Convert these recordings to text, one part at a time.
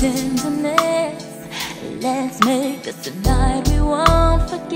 tenderness Let's make this a night we won't forget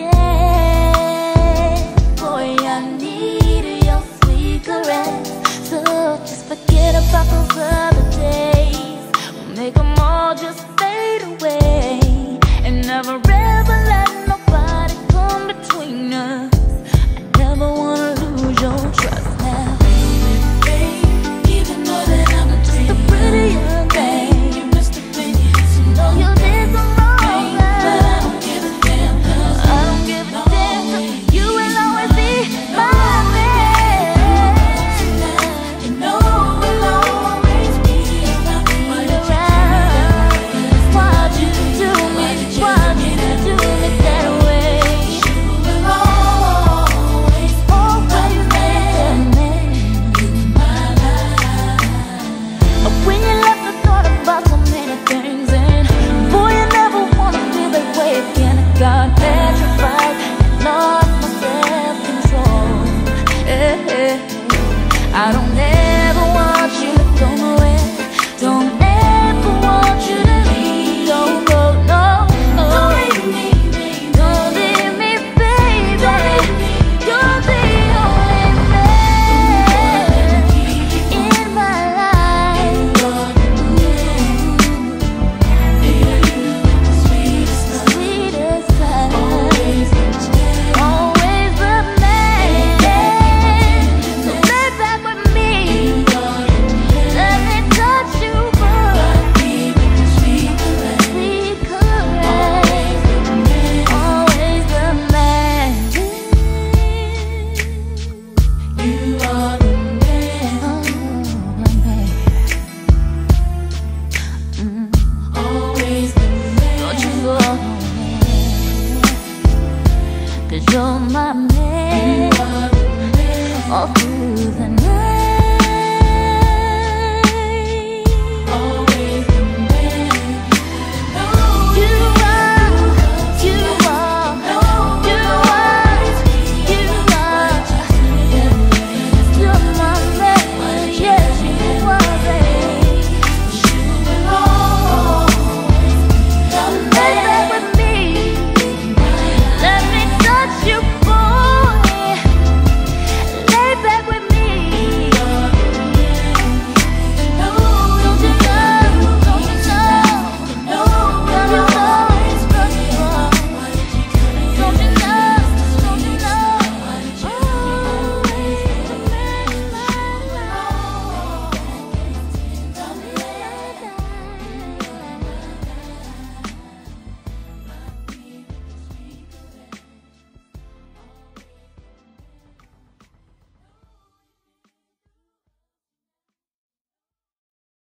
Cause you're my man, you're my man. all through